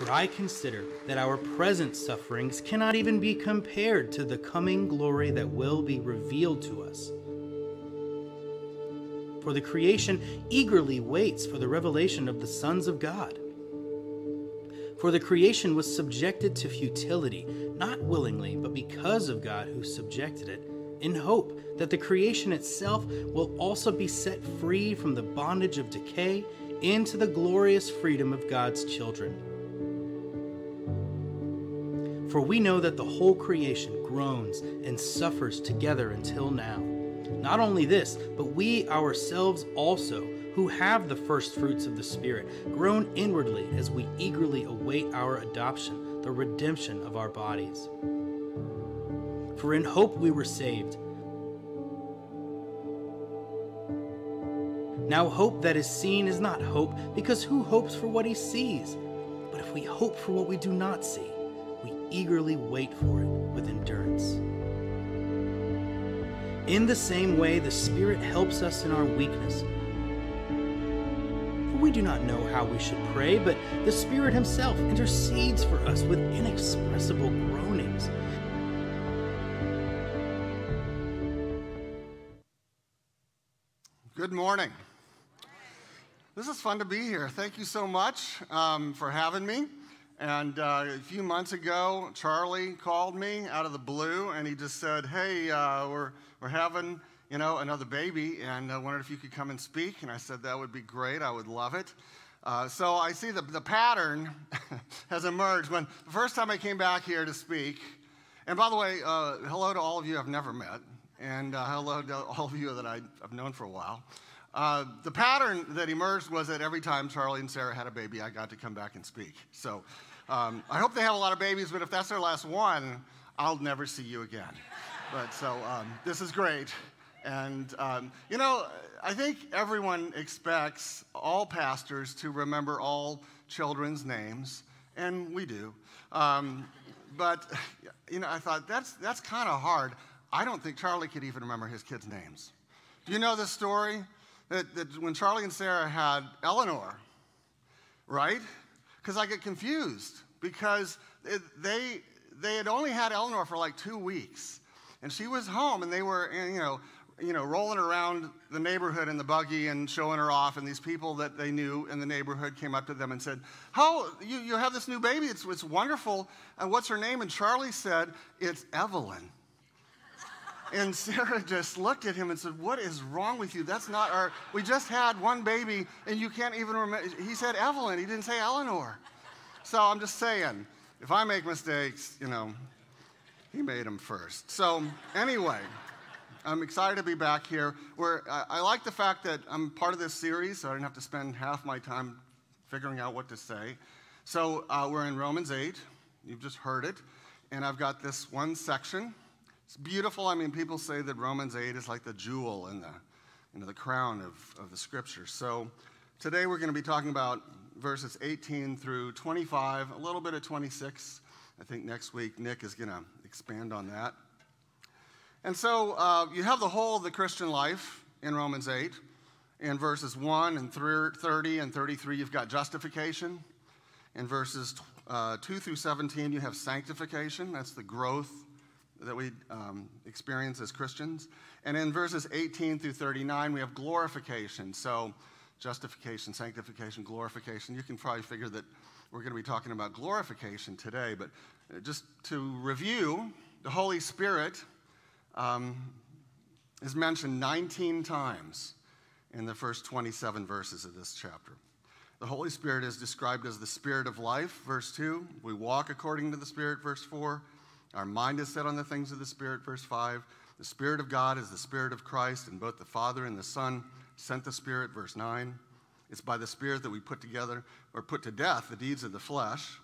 For I consider that our present sufferings cannot even be compared to the coming glory that will be revealed to us. For the creation eagerly waits for the revelation of the sons of God. For the creation was subjected to futility, not willingly, but because of God who subjected it, in hope that the creation itself will also be set free from the bondage of decay into the glorious freedom of God's children. For we know that the whole creation groans and suffers together until now. Not only this, but we ourselves also, who have the first fruits of the Spirit, groan inwardly as we eagerly await our adoption, the redemption of our bodies. For in hope we were saved. Now, hope that is seen is not hope, because who hopes for what he sees? But if we hope for what we do not see, eagerly wait for it with endurance. In the same way, the Spirit helps us in our weakness. For we do not know how we should pray, but the Spirit Himself intercedes for us with inexpressible groanings. Good morning. This is fun to be here. Thank you so much um, for having me. And uh, a few months ago, Charlie called me out of the blue, and he just said, "Hey, uh, we're we're having you know another baby, and I wondered if you could come and speak." And I said that would be great. I would love it. Uh, so I see the the pattern has emerged. When the first time I came back here to speak, and by the way, uh, hello to all of you I've never met, and uh, hello to all of you that I, have known for a while. Uh, the pattern that emerged was that every time Charlie and Sarah had a baby, I got to come back and speak. So um, I hope they have a lot of babies, but if that's their last one, I'll never see you again. But so um, this is great. And, um, you know, I think everyone expects all pastors to remember all children's names, and we do. Um, but, you know, I thought that's, that's kind of hard. I don't think Charlie could even remember his kids' names. Do you know this story? That, that when Charlie and Sarah had Eleanor, right? Because I get confused because it, they, they had only had Eleanor for like two weeks. And she was home and they were, eh, you know, you know, rolling around the neighborhood in the buggy and showing her off. And these people that they knew in the neighborhood came up to them and said, How, you, you have this new baby? It's, it's wonderful. And what's her name? And Charlie said, It's Evelyn. And Sarah just looked at him and said, What is wrong with you? That's not our, we just had one baby and you can't even remember. He said Evelyn, he didn't say Eleanor. So I'm just saying, if I make mistakes, you know, he made them first. So anyway, I'm excited to be back here. Where I, I like the fact that I'm part of this series, so I didn't have to spend half my time figuring out what to say. So uh, we're in Romans 8. You've just heard it. And I've got this one section it's beautiful. I mean, people say that Romans 8 is like the jewel in the, you know, the crown of, of the scripture. So today we're going to be talking about verses 18 through 25, a little bit of 26. I think next week Nick is going to expand on that. And so uh, you have the whole of the Christian life in Romans 8. In verses 1 and 30 and 33, you've got justification. In verses uh, 2 through 17, you have sanctification. That's the growth that we um, experience as Christians. And in verses 18 through 39, we have glorification. So, justification, sanctification, glorification. You can probably figure that we're going to be talking about glorification today. But uh, just to review, the Holy Spirit um, is mentioned 19 times in the first 27 verses of this chapter. The Holy Spirit is described as the Spirit of life, verse 2. We walk according to the Spirit, verse 4. Our mind is set on the things of the Spirit, verse 5. The Spirit of God is the Spirit of Christ, and both the Father and the Son sent the Spirit, verse 9. It's by the Spirit that we put together or put to death the deeds of the flesh,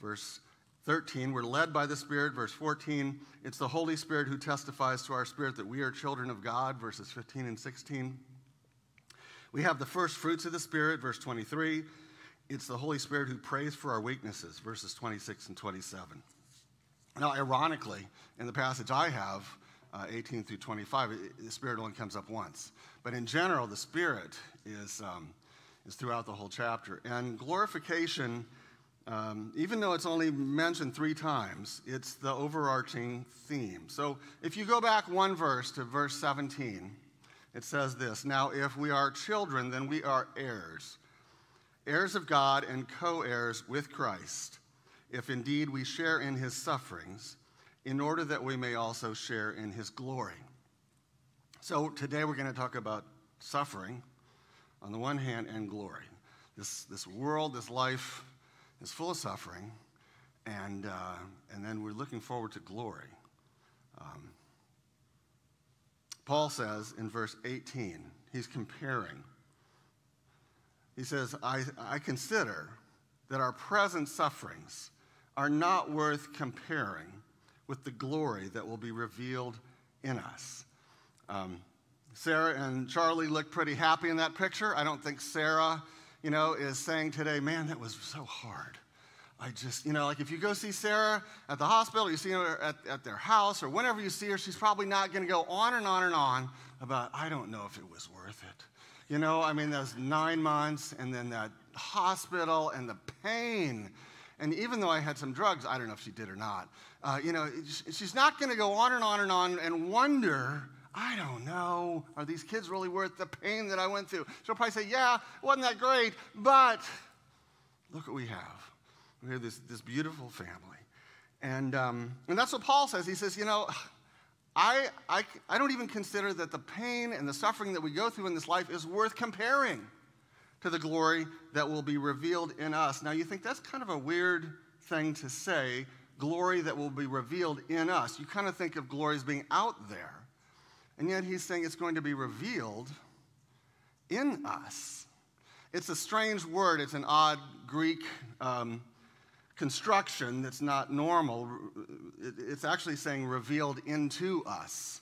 verse 13. We're led by the Spirit, verse 14. It's the Holy Spirit who testifies to our spirit that we are children of God, verses 15 and 16. We have the first fruits of the Spirit, verse 23. It's the Holy Spirit who prays for our weaknesses, verses 26 and 27. Now, ironically, in the passage I have, uh, 18 through 25, it, the Spirit only comes up once. But in general, the Spirit is, um, is throughout the whole chapter. And glorification Um, even though it's only mentioned three times, it's the overarching theme. So if you go back one verse to verse 17, it says this Now, if we are children, then we are heirs, heirs of God and co heirs with Christ, if indeed we share in his sufferings, in order that we may also share in his glory. So today we're going to talk about suffering on the one hand and glory. This, this world, this life, is full of suffering, and, uh, and then we're looking forward to glory. Um, Paul says in verse 18, he's comparing. He says, I, I consider that our present sufferings are not worth comparing with the glory that will be revealed in us. Um, Sarah and Charlie look pretty happy in that picture. I don't think Sarah you know, is saying today, man, that was so hard. I just, you know, like if you go see Sarah at the hospital, you see her at, at their house, or whenever you see her, she's probably not going to go on and on and on about, I don't know if it was worth it. You know, I mean, those nine months and then that hospital and the pain. And even though I had some drugs, I don't know if she did or not, uh, you know, she's not going to go on and on and on and wonder I don't know. Are these kids really worth the pain that I went through? She'll probably say, Yeah, wasn't that great? But look what we have. We have this, this beautiful family. And, um, and that's what Paul says. He says, You know, I, I, I don't even consider that the pain and the suffering that we go through in this life is worth comparing to the glory that will be revealed in us. Now, you think that's kind of a weird thing to say, glory that will be revealed in us. You kind of think of glory as being out there. And yet he's saying it's going to be revealed in us. It's a strange word, it's an odd Greek um, construction that's not normal. It's actually saying revealed into us.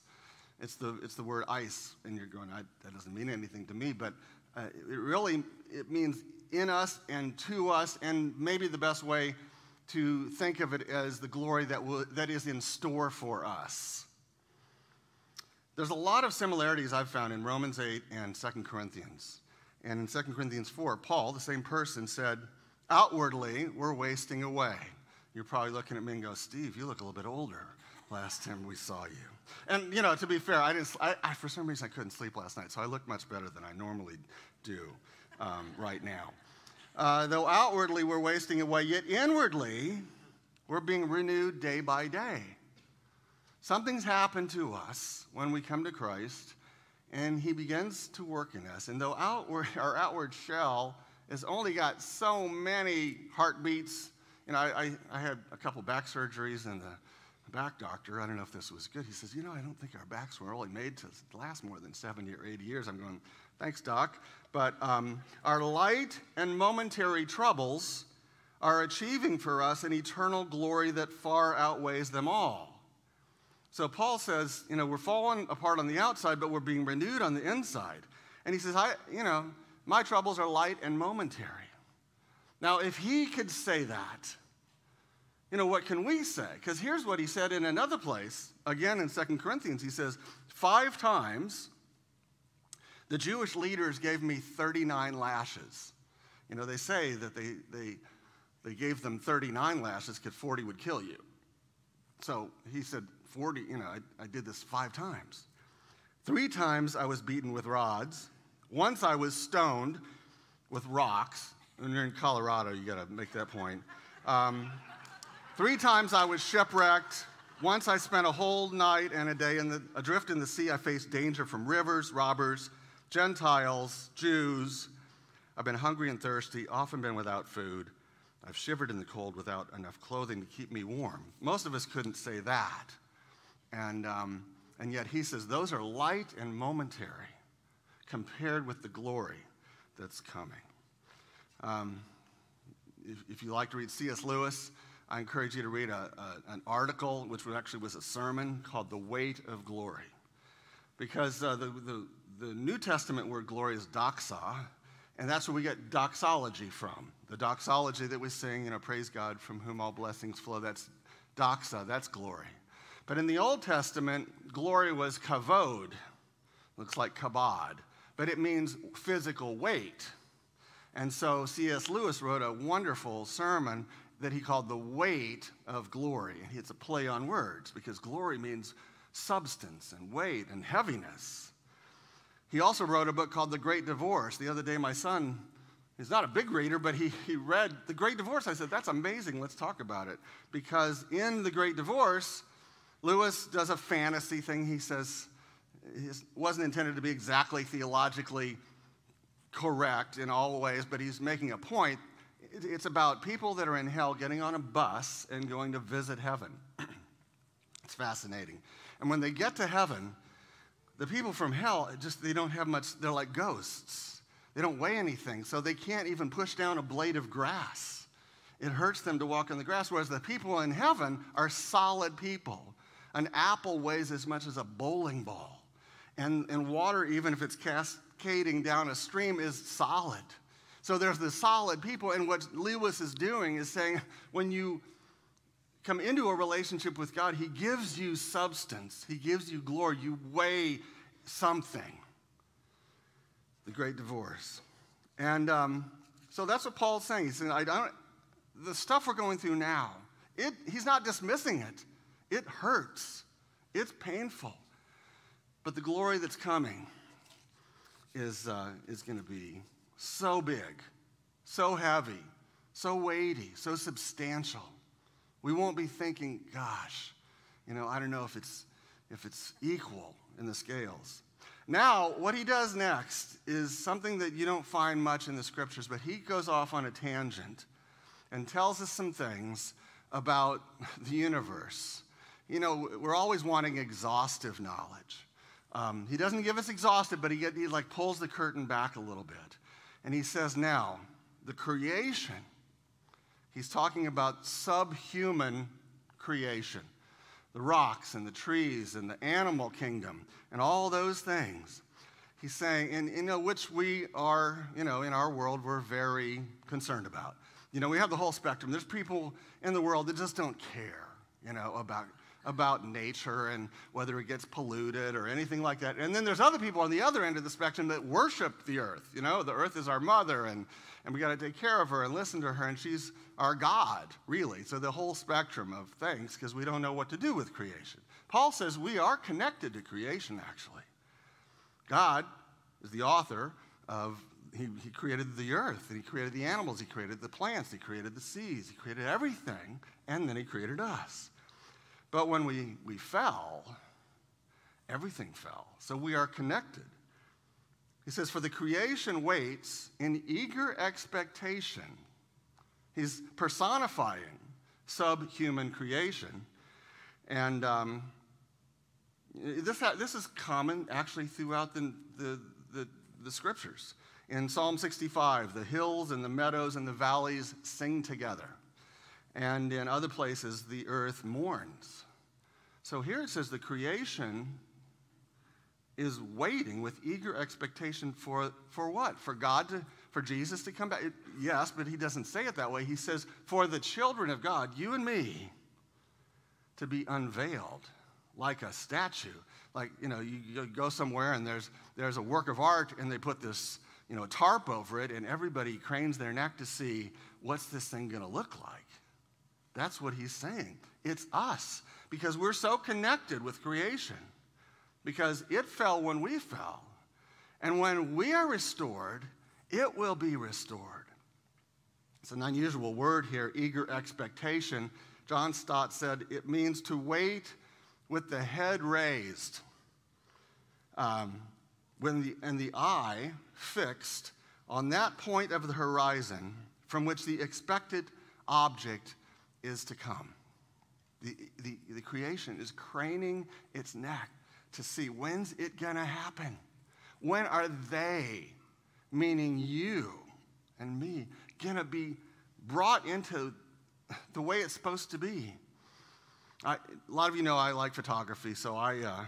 It's the, it's the word eis, and you're going, that doesn't mean anything to me, but uh, it really it means in us and to us, and maybe the best way to think of it as the glory that, will, that is in store for us. There's a lot of similarities I've found in Romans 8 and 2 Corinthians. And in 2 Corinthians 4, Paul, the same person, said, Outwardly, we're wasting away. You're probably looking at me and go, Steve, you look a little bit older last time we saw you. And, you know, to be fair, I didn't, I, I, for some reason I couldn't sleep last night, so I look much better than I normally do um, right now. Uh, though outwardly we're wasting away, yet inwardly we're being renewed day by day. Something's happened to us when we come to Christ, and He begins to work in us. And though outward, our outward shell has only got so many heartbeats, you know, I, I, I had a couple back surgeries, and the back doctor, I don't know if this was good, he says, You know, I don't think our backs were only made to last more than 70 or 80 years. I'm going, Thanks, doc. But um, our light and momentary troubles are achieving for us an eternal glory that far outweighs them all. So Paul says, you know, we're falling apart on the outside, but we're being renewed on the inside. And he says, I, you know, my troubles are light and momentary. Now, if he could say that, you know, what can we say? Because here's what he said in another place, again in Second Corinthians. He says, Five times the Jewish leaders gave me 39 lashes. You know, they say that they, they, they gave them 39 lashes because 40 would kill you. So he said, 40, you know, I, I did this five times. Three times I was beaten with rods. Once I was stoned with rocks. When you're in Colorado, you got to make that point. Um, three times I was shipwrecked. Once I spent a whole night and a day in the, adrift in the sea. I faced danger from rivers, robbers, Gentiles, Jews. I've been hungry and thirsty, often been without food. I've shivered in the cold without enough clothing to keep me warm. Most of us couldn't say that. And, um, and yet he says those are light and momentary compared with the glory that's coming. Um, if, if, you like to read C.S. Lewis, I encourage you to read a, a, an article, which actually was a sermon called The Weight of Glory. Because uh, the, the, the New Testament word glory is doxa, and that's where we get doxology from. The doxology that we sing, you know, praise God from whom all blessings flow, that's doxa, that's glory. But in the Old Testament, glory was kavod, looks like kabod, but it means physical weight. And so C.S. Lewis wrote a wonderful sermon that he called The Weight of Glory. And it's a play on words because glory means substance and weight and heaviness. He also wrote a book called The Great Divorce. The other day, my son, he's not a big reader, but he, he read The Great Divorce. I said, That's amazing. Let's talk about it. Because in The Great Divorce, Lewis does a fantasy thing. He says, it wasn't intended to be exactly theologically correct in all ways, but he's making a point. It's about people that are in hell getting on a bus and going to visit heaven. it's fascinating. And when they get to heaven, the people from hell just they don't have much they're like ghosts. They don't weigh anything, so they can't even push down a blade of grass. It hurts them to walk on the grass, whereas the people in heaven are solid people. An apple weighs as much as a bowling ball. And, and water, even if it's cascading down a stream, is solid. So there's the solid people. And what Lewis is doing is saying when you come into a relationship with God, He gives you substance, He gives you glory. You weigh something. The great divorce. And um, so that's what Paul's saying. He's saying, I don't, the stuff we're going through now, it, he's not dismissing it. It hurts, it's painful. But the glory that's coming is, uh, is going to be so big, so heavy, so weighty, so substantial. We won't be thinking, gosh, you know, I don't know if it's, if it's equal in the scales. Now, what he does next is something that you don't find much in the scriptures, but he goes off on a tangent and tells us some things about the universe. You know, we're always wanting exhaustive knowledge. Um, he doesn't give us exhaustive, but he, he like pulls the curtain back a little bit. And he says, now, the creation He's talking about subhuman creation the rocks and the trees and the animal kingdom and all those things. He's saying, and you know, which we are, you know, in our world, we're very concerned about. You know, we have the whole spectrum. There's people in the world that just don't care, you know, about about nature and whether it gets polluted or anything like that. And then there's other people on the other end of the spectrum that worship the earth. You know, the earth is our mother and, and we got to take care of her and listen to her, and she's our God, really. So the whole spectrum of things because we don't know what to do with creation. Paul says we are connected to creation, actually. God is the author of he, he, created the earth, and he created the animals, he created the plants, he created the seas, he created everything, and then he created us. But when we, we fell, everything fell. So we are connected. He says, For the creation waits in eager expectation. He's personifying subhuman creation. And um, this, this is common actually throughout the, the, the, the scriptures. In Psalm 65, the hills and the meadows and the valleys sing together. And in other places, the earth mourns. So here it says the creation is waiting with eager expectation for, for what? For God to, for Jesus to come back? It, yes, but he doesn't say it that way. He says, for the children of God, you and me, to be unveiled like a statue. Like, you know, you, you go somewhere and there's, there's a work of art and they put this, you know, tarp over it and everybody cranes their neck to see what's this thing going to look like. That's what he's saying. It's us because we're so connected with creation. Because it fell when we fell. And when we are restored, it will be restored. It's an unusual word here, eager expectation. John Stott said it means to wait with the head raised um, when the, and the eye fixed on that point of the horizon from which the expected object is to come. The, the, the creation is craning its neck to see when's it going to happen? When are they, meaning you and me, going to be brought into the way it's supposed to be? I, a lot of you know I like photography, so I, uh,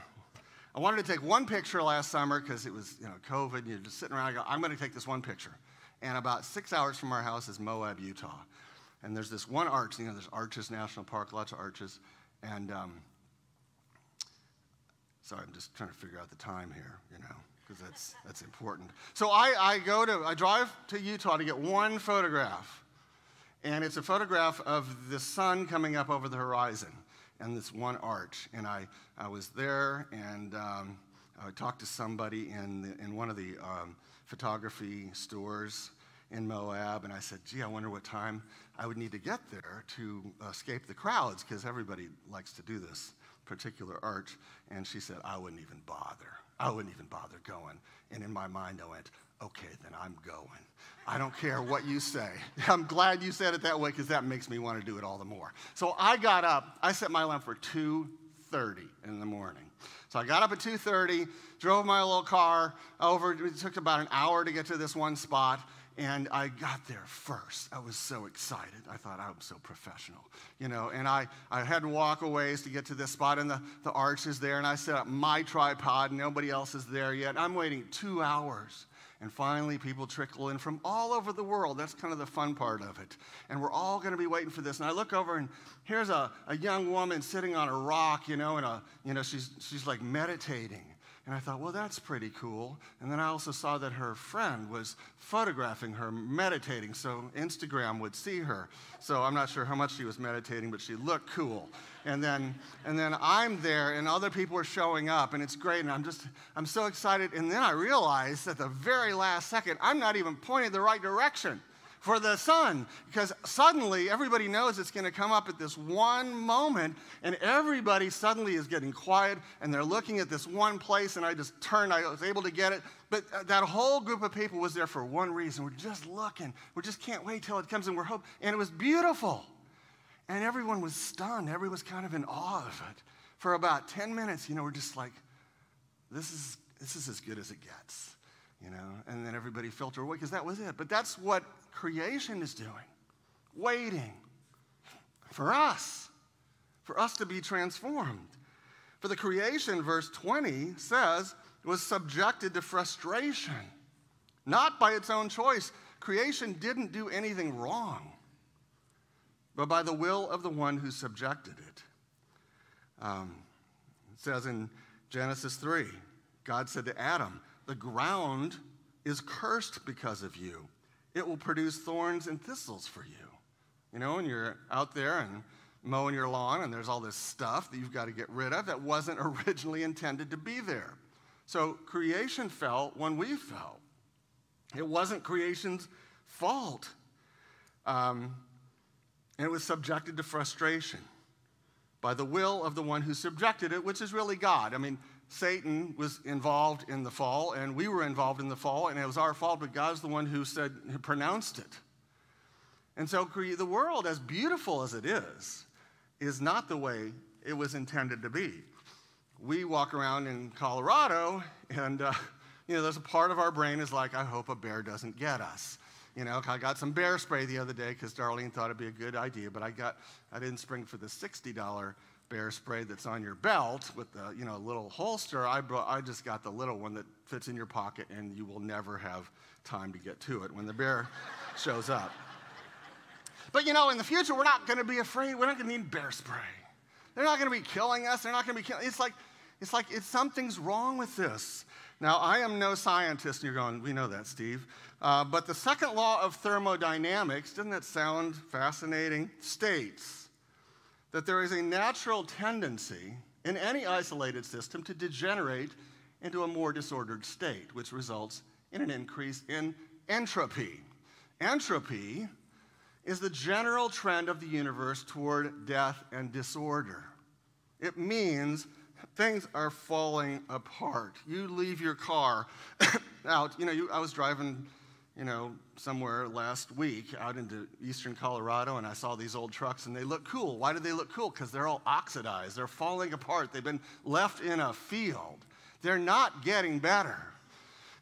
I wanted to take one picture last summer because it was you know COVID, and you're just sitting around. I go, I'm going to take this one picture. And about six hours from our house is Moab, Utah. And there's this one arch, you know, there's Arches National Park, lots of arches. And um, sorry, I'm just trying to figure out the time here, you know. because that's, that's important. So I, I go to, I drive to Utah to get one photograph. And it's a photograph of the sun coming up over the horizon and this one arch. And I, I was there and um, I talked to somebody in, the, in one of the um, photography stores in Moab, and I said, gee, I wonder what time I would need to get there to escape the crowds, because everybody likes to do this particular arch. And she said, I wouldn't even bother. I wouldn't even bother going. And in my mind, I went, okay, then I'm going. I don't care what you say. I'm glad you said it that way because that makes me want to do it all the more. So I got up. I set my alarm for 2:30 in the morning. So I got up at 2:30, drove my little car over. It took about an hour to get to this one spot. And I got there first. I was so excited. I thought I'm so professional, you know. And I, I had to walk a ways to get to this spot, and the, the arch is there. And I set up my tripod, nobody else is there yet. I'm waiting two hours. And finally, people trickle in from all over the world. That's kind of the fun part of it. And we're all going to be waiting for this. And I look over, and here's a, a young woman sitting on a rock, you know, and a, you know, she's, she's like meditating. And I thought, well, that's pretty cool. And then I also saw that her friend was photographing her meditating, so Instagram would see her. So I'm not sure how much she was meditating, but she looked cool. And then, and then I'm there, and other people are showing up, and it's great. And I'm just, I'm so excited. And then I realized at the very last second, I'm not even pointing the right direction for the sun because suddenly everybody knows it's going to come up at this one moment and everybody suddenly is getting quiet and they're looking at this one place and i just turned i was able to get it. But uh, that whole group of people was there for one reason. We're just looking. We just can't wait till it comes and we're hope and it was beautiful. And everyone was stunned. Everyone was kind of in awe of it. For about 10 minutes you know we're just like this is this is as good as it gets you know and then everybody filtered away because that was it but that's what creation is doing, waiting for us, for us to be transformed. For the creation, verse 20 says, was subjected to frustration, not by its own choice. Creation didn't do anything wrong, but by the will of the one who subjected it. Um, it says in Genesis 3, God said to Adam, The ground is cursed because of you it will produce thorns and thistles for you. You know, and you're out there and mowing your lawn, and there's all this stuff that you've got to get rid of that wasn't originally intended to be there. So creation fell when we fell. It wasn't creation's fault. Um, and it was subjected to frustration by the will of the one who subjected it, which is really God. I mean, Satan was involved in the fall, and we were involved in the fall, and it was our fault, but God's the one who said, who pronounced it. And so the world, as beautiful as it is, is not the way it was intended to be. We walk around in Colorado, and uh, you know, there's a part of our brain is like, I hope a bear doesn't get us. You know, I got some bear spray the other day because Darlene thought it'd be a good idea, but I got, I didn't spring for the $60 bear spray that's on your belt with the you know little holster. I brought, I just got the little one that fits in your pocket, and you will never have time to get to it when the bear shows up. But you know, in the future, we're not going to be afraid. We're not going to need bear spray. They're not going to be killing us. They're not going to be killing. It's like it's like it's something's wrong with this. Now, I am no scientist. And you're going, we know that, Steve. Uh, but the second law of thermodynamics, doesn't that sound fascinating? States that there is a natural tendency in any isolated system to degenerate into a more disordered state, which results in an increase in entropy. Entropy is the general trend of the universe toward death and disorder. It means things are falling apart. You leave your car out. You know, you, I was driving you know, somewhere last week out into eastern Colorado and I saw these old trucks and they look cool. Why do they look cool? Because they're all oxidized, they're falling apart, they've been left in a field. They're not getting better.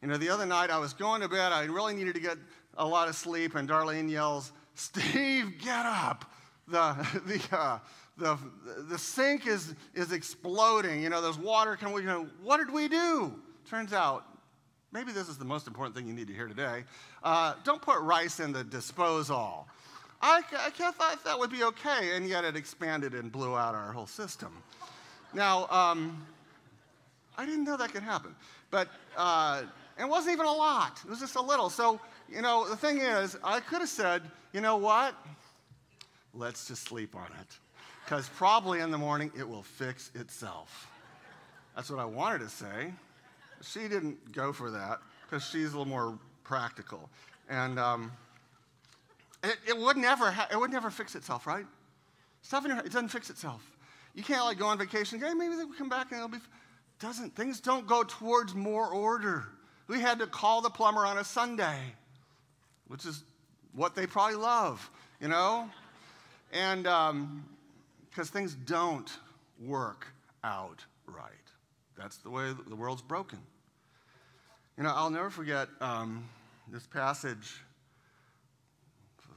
You know, the other night I was going to bed, I really needed to get a lot of sleep, and Darlene yells, Steve, get up. The, the, uh, the, the sink is, is exploding. You know, there's water coming. You know, what did we do? Turns out maybe this is the most important thing you need to hear today. Uh, don't put rice in the disposal. I, I thought that would be okay, and yet it expanded and blew out our whole system. Now, um, I didn't know that could happen. But uh, it wasn't even a lot. It was just a little. So, you know, the thing is, I could have said, you know what? Let's just sleep on it. Because probably in the morning it will fix itself. That's what I wanted to say. She didn't go for that because she's a little more practical. And um, it, it, would never ha- it would never fix itself, right? Stuff in your it doesn't fix itself. You can't like go on vacation. Hey, maybe they will come back and it'll be. Doesn't things don't go towards more order? We had to call the plumber on a Sunday, which is what they probably love, you know, and because um, things don't work out right. That's the way the world's broken. You know, I'll never forget um, this passage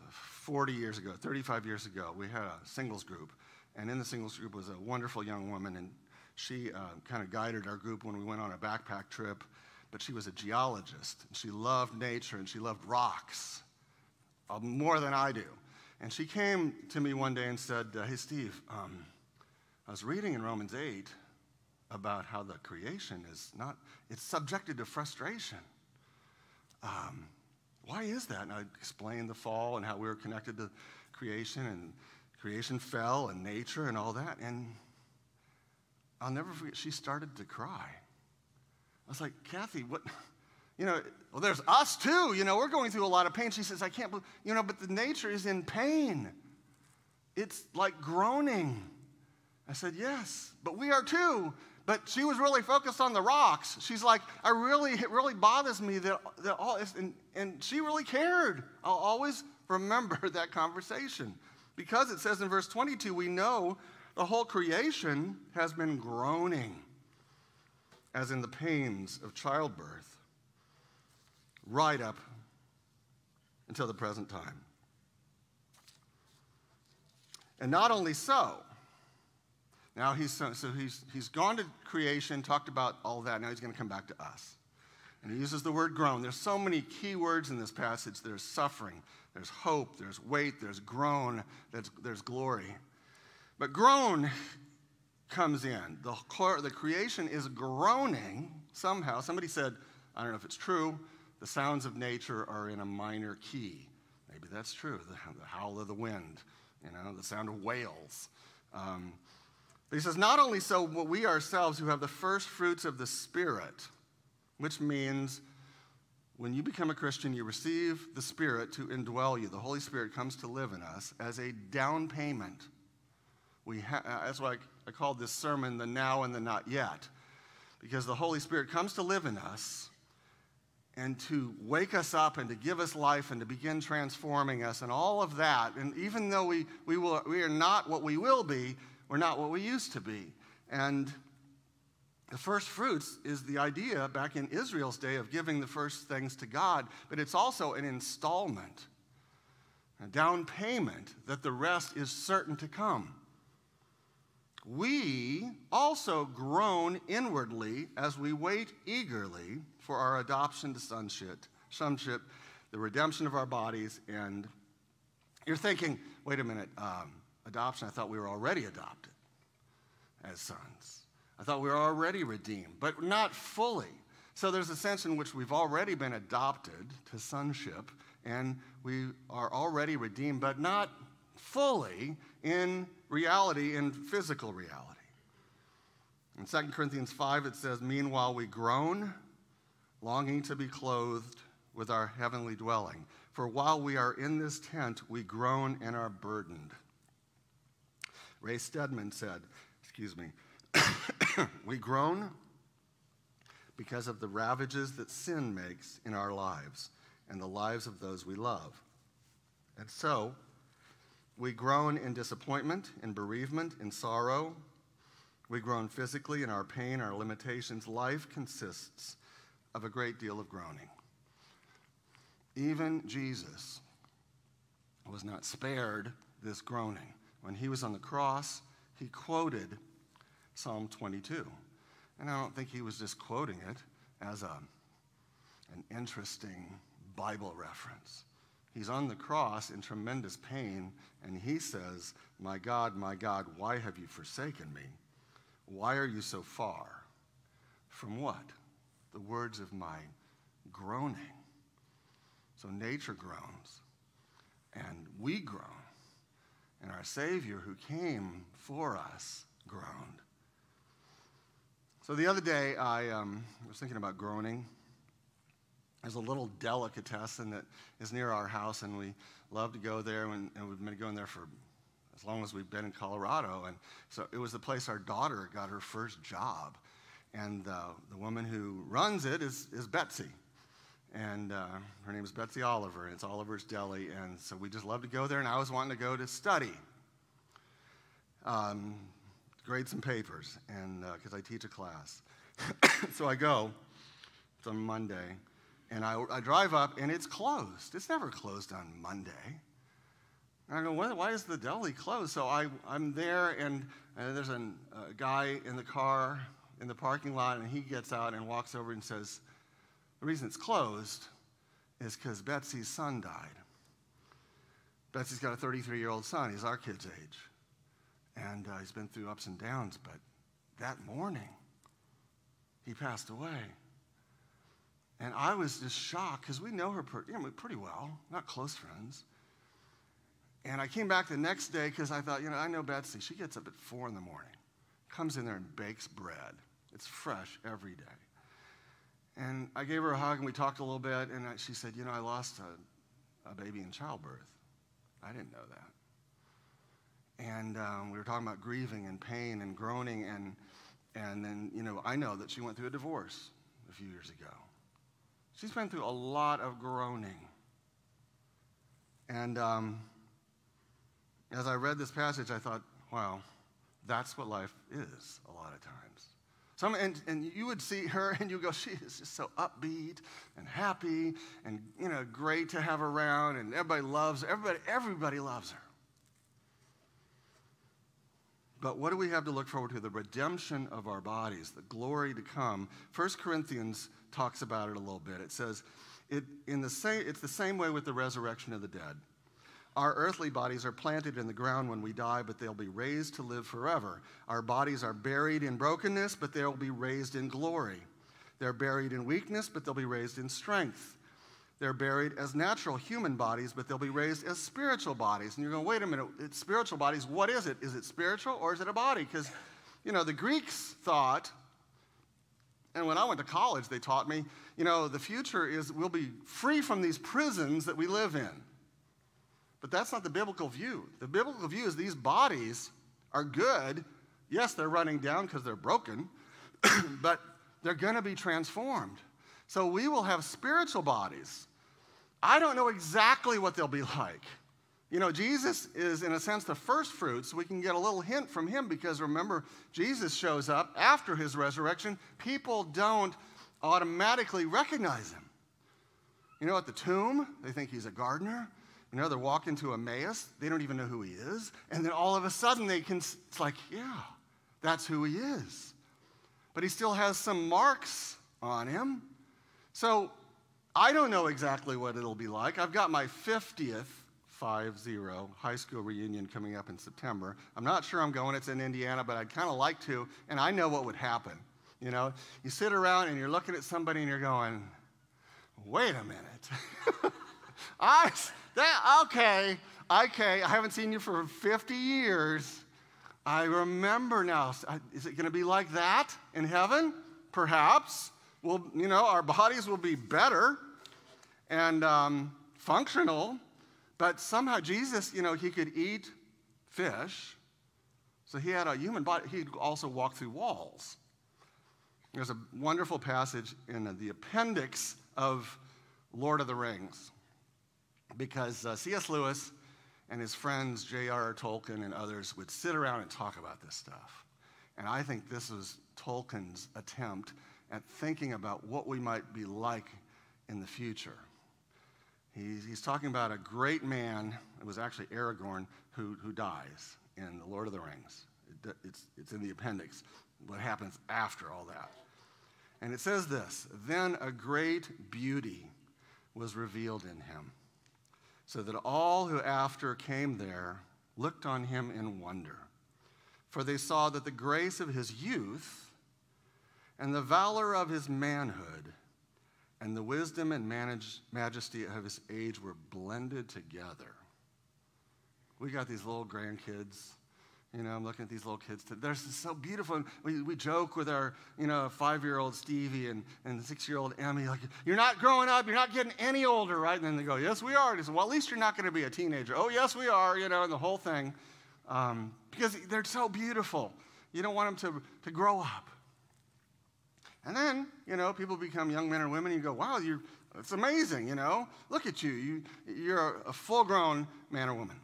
40 years ago, 35 years ago. We had a singles group, and in the singles group was a wonderful young woman, and she uh, kind of guided our group when we went on a backpack trip. But she was a geologist, and she loved nature, and she loved rocks uh, more than I do. And she came to me one day and said, uh, Hey, Steve, um, I was reading in Romans 8 about how the creation is not, it's subjected to frustration. Um, why is that? And I explained the fall and how we were connected to creation, and creation fell, and nature, and all that. And I'll never forget, she started to cry. I was like, Kathy, what? You know, well, there's us too. You know, we're going through a lot of pain. She says, I can't believe, you know, but the nature is in pain. It's like groaning. I said, Yes, but we are too. But she was really focused on the rocks. She's like, I really, it really bothers me that, that all, and, and she really cared. I'll always remember that conversation. Because it says in verse 22, we know the whole creation has been groaning, as in the pains of childbirth, right up until the present time. And not only so, now he's so, so he's he's gone to creation, talked about all that. Now he's going to come back to us. And he uses the word groan. There's so many key words in this passage. There's suffering, there's hope, there's weight, there's groan, there's, there's glory. But groan comes in. The, the creation is groaning somehow. Somebody said, I don't know if it's true, the sounds of nature are in a minor key. Maybe that's true. The, the howl of the wind, you know, the sound of whales. Um, but he says, not only so, but we ourselves who have the first fruits of the Spirit, which means when you become a Christian, you receive the Spirit to indwell you. The Holy Spirit comes to live in us as a down payment. We ha- uh, that's why I, I called this sermon the now and the not yet, because the Holy Spirit comes to live in us and to wake us up and to give us life and to begin transforming us and all of that. And even though we, we, will, we are not what we will be, we're not what we used to be. And the first fruits is the idea back in Israel's day of giving the first things to God, but it's also an installment, a down payment that the rest is certain to come. We also groan inwardly as we wait eagerly for our adoption to sonship, sonship the redemption of our bodies. And you're thinking, wait a minute, um, adoption, I thought we were already adopted as sons. I thought we were already redeemed, but not fully. So there's a sense in which we've already been adopted to sonship, and we are already redeemed, but not fully in reality, in physical reality. In 2 Corinthians 5, it says, Meanwhile, we groan, longing to be clothed with our heavenly dwelling. For while we are in this tent, we groan and are burdened Ray Stedman said, excuse me, we groan because of the ravages that sin makes in our lives and the lives of those we love. And so, we groan in disappointment, in bereavement, in sorrow. We groan physically in our pain, our limitations. Life consists of a great deal of groaning. Even Jesus was not spared this groaning when he was on the cross, he quoted Psalm 22. And I don't think he was just quoting it as a, an interesting Bible reference. He's on the cross in tremendous pain, and he says, My God, my God, why have you forsaken me? Why are you so far? From what? the words of my groaning. So nature groans, and we groan, and our Savior who came for us groaned. So the other day, I um, was thinking about groaning. There's a little delicatessen that is near our house, and we love to go there, and, and we've been going there for as long as we've been in Colorado. And so it was the place our daughter got her first job. And uh, the woman who runs it is, is Betsy. And uh, her name is Betsy Oliver, and it's Oliver's Deli. And so we just love to go there, and I was wanting to go to study, um, grade some papers, and because uh, I teach a class. so I go, it's on Monday, and I, I drive up, and it's closed. It's never closed on Monday. And I go, why is the deli closed? So I, I'm there, and, and there's a guy in the car in the parking lot, and he gets out and walks over and says, The reason it's closed is because Betsy's son died. Betsy's got a 33 year old son. He's our kid's age. And uh, he's been through ups and downs, but that morning, he passed away. And I was just shocked because we know her you know, pretty well, not close friends. And I came back the next day because I thought, you know, I know Betsy. She gets up at four in the morning, comes in there and bakes bread. It's fresh every day. And I gave her a hug and we talked a little bit. And she said, you know, I lost a, a baby in childbirth. I didn't know that. And um, we were talking about grieving and pain and groaning. And, and then, you know, I know that she went through a divorce a few years ago. She's been through a lot of groaning. And um, as I read this passage, I thought, wow, that's what life is a lot of times. Some, and, and you would see her and you go, she is just so upbeat and happy and, you know, great to have around and everybody loves her. Everybody, everybody loves her. But what do we have to look forward to? The redemption of our bodies, the glory to come. 1 Corinthians talks about it a little bit. It says, it, in the same, it's the same way with the resurrection of the dead. Our earthly bodies are planted in the ground when we die, but they'll be raised to live forever. Our bodies are buried in brokenness, but they'll be raised in glory. They're buried in weakness, but they'll be raised in strength. They're buried as natural human bodies, but they'll be raised as spiritual bodies. And you're going, to wait a minute, it's spiritual bodies. What is it? Is it spiritual or is it a body? Because, you know, the Greeks thought, and when I went to college, they taught me, you know, the future is we'll be free from these prisons that we live in. But that's not the biblical view. The biblical view is these bodies are good. Yes, they're running down because they're broken, but they're going to be transformed. So we will have spiritual bodies. I don't know exactly what they'll be like. You know, Jesus is, in a sense, the first fruits. So we can get a little hint from him because remember, Jesus shows up after his resurrection. People don't automatically recognize him. You know, at the tomb, they think he's a gardener. You know, they're walking to Emmaus, they don't even know who he is. And then all of a sudden they can, it's like, yeah, that's who he is. But he still has some marks on him. So I don't know exactly what it'll be like. I've got my 50th 5 0 high school reunion coming up in September. I'm not sure I'm going, it's in Indiana, but I'd kind of like to, and I know what would happen. You know, you sit around and you're looking at somebody and you're going, wait a minute. I, that, okay, okay, I haven't seen you for 50 years. I remember now. Is it going to be like that in heaven? Perhaps. Well, you know, our bodies will be better and um, functional, but somehow Jesus, you know, he could eat fish. So he had a human body. He'd also walk through walls. There's a wonderful passage in the appendix of Lord of the Rings because uh, C.S. Lewis and his friends J.R.R. Tolkien and others would sit around and talk about this stuff. And I think this was Tolkien's attempt at thinking about what we might be like in the future. He's, he's talking about a great man, it was actually Aragorn, who, who dies in The Lord of the Rings. It, it's, it's in the appendix, what happens after all that. And it says this Then a great beauty was revealed in him so that all who after came there looked on him in wonder. For they saw that the grace of his youth And the valor of his manhood and the wisdom and manage, majesty of his age were blended together. We got these little grandkids. You know, I'm looking at these little kids. Today. They're so beautiful. We, we joke with our, you know, five year old Stevie and, and six year old Emmy, like, you're not growing up, you're not getting any older, right? And then they go, yes, we are. And well, at least you're not going to be a teenager. Oh, yes, we are, you know, and the whole thing. Um, because they're so beautiful. You don't want them to, to grow up. And then, you know, people become young men or women, and you go, wow, you it's amazing, you know. Look at you. you you're a full grown man or woman.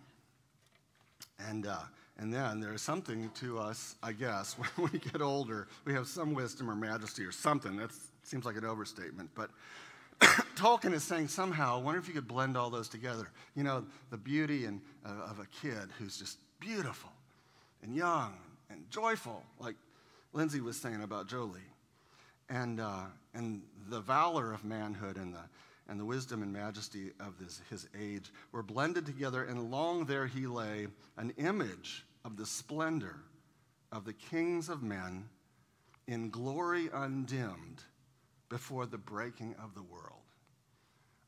And, uh, and then there's something to us, I guess, when we get older. We have some wisdom or majesty or something. That seems like an overstatement. But Tolkien is saying somehow, I wonder if you could blend all those together. You know, the beauty and, uh, of a kid who's just beautiful and young and joyful, like Lindsay was saying about Jolie and, uh, and the valor of manhood and the, and the wisdom and majesty of this, his age were blended together, and long there he lay, an image of the splendor of the kings of men in glory undimmed before the breaking of the world.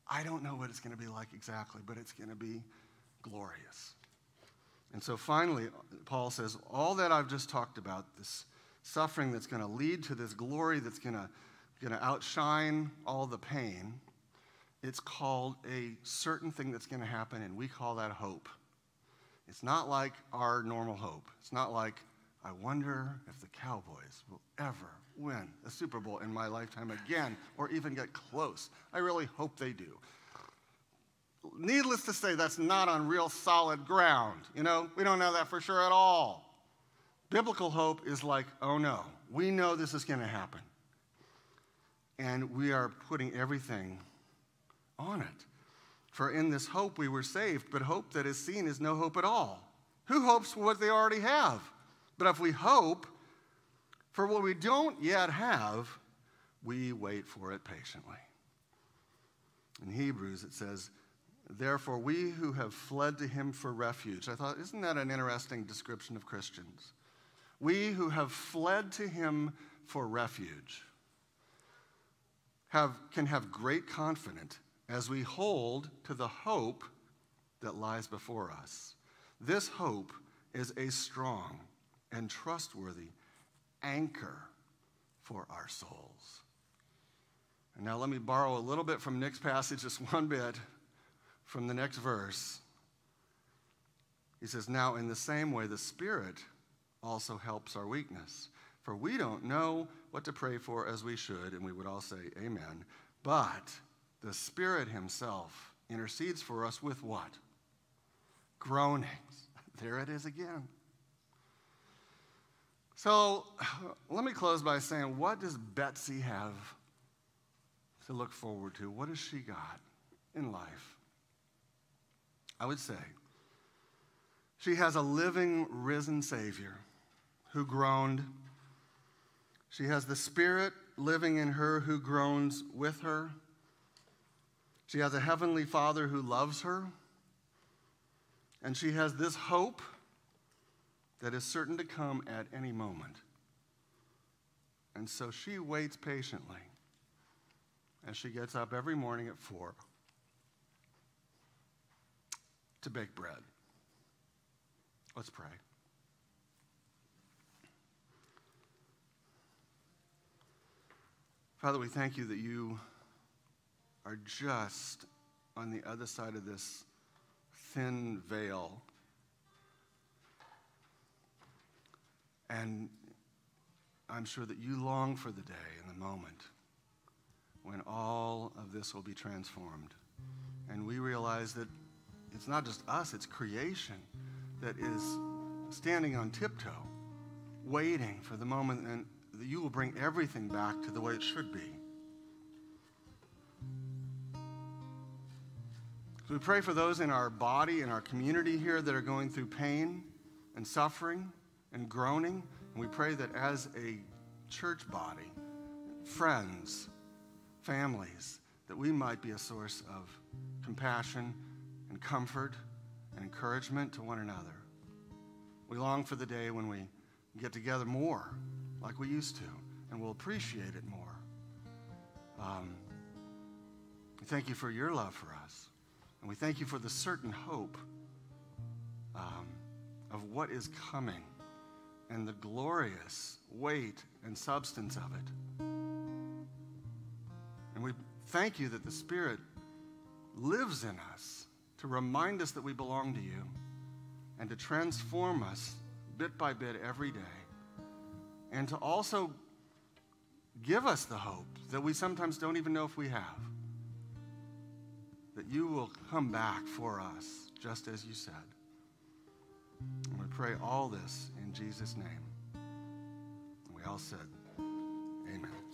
I don't know what it's going to be like exactly, but it's going to be glorious. And so finally, Paul says, All that I've just talked about, this suffering that's going to lead to this glory that's going to, going to outshine all the pain, it's called a certain thing that's going to happen, and we call that hope. It's not like our normal hope. It's not like, I wonder if the Cowboys will ever win a Super Bowl in my lifetime again or even get close. I really hope they do. Needless to say, that's not on real solid ground. You know, we don't know that for sure at all. Biblical hope is like, oh no, we know this is going to happen. And we are putting everything on it. For in this hope we were saved, but hope that is seen is no hope at all. Who hopes for what they already have? But if we hope for what we don't yet have, we wait for it patiently. In Hebrews, it says, Therefore, we who have fled to him for refuge. I thought, isn't that an interesting description of Christians? we who have fled to him for refuge have, can have great confidence as we hold to the hope that lies before us. This hope is a strong and trustworthy anchor for our souls. And now let me borrow a little bit from Nick's passage, just one bit from the next verse. He says, Now, in the same way, the Spirit also helps our weakness. For we don't know what to pray for as we should, and we would all say, Amen. But the Spirit Himself intercedes for us with what? Groanings. There it is again. So let me close by saying, what does Betsy have to look forward to? What has she got in life? I would say she has a living, risen Savior who groaned. She has the Spirit living in her who groans with her. She has a heavenly Father who loves her. And she has this hope that is certain to come at any moment. And so she waits patiently as she gets up every morning at four to bake bread. Let's pray. Father, we thank you that you are just on the other side of this thin veil. And I'm sure that you long for the day and the moment when all of this will be transformed. And we realize that it's not just us, it's creation that is standing on tiptoe, waiting for the moment and that you will bring everything back to the way it should be. So we pray for those in our body, in our community here that are going through pain and suffering and groaning. And we pray that as a church body, friends, families, that we might be a source of compassion and comfort and encouragement to one another. We long for the day when we get together more like we used to and we'll appreciate it more. Um, thank you for your love for us. And we thank you for the certain hope um, of what is coming and the glorious weight and substance of it. And we thank you that the Spirit lives in us to remind us that we belong to you and to transform us bit by bit every day. And to also give us the hope that we sometimes don't even know if we have that you will come back for us, just as you said. And we pray all this in Jesus' name. And we all said, Amen.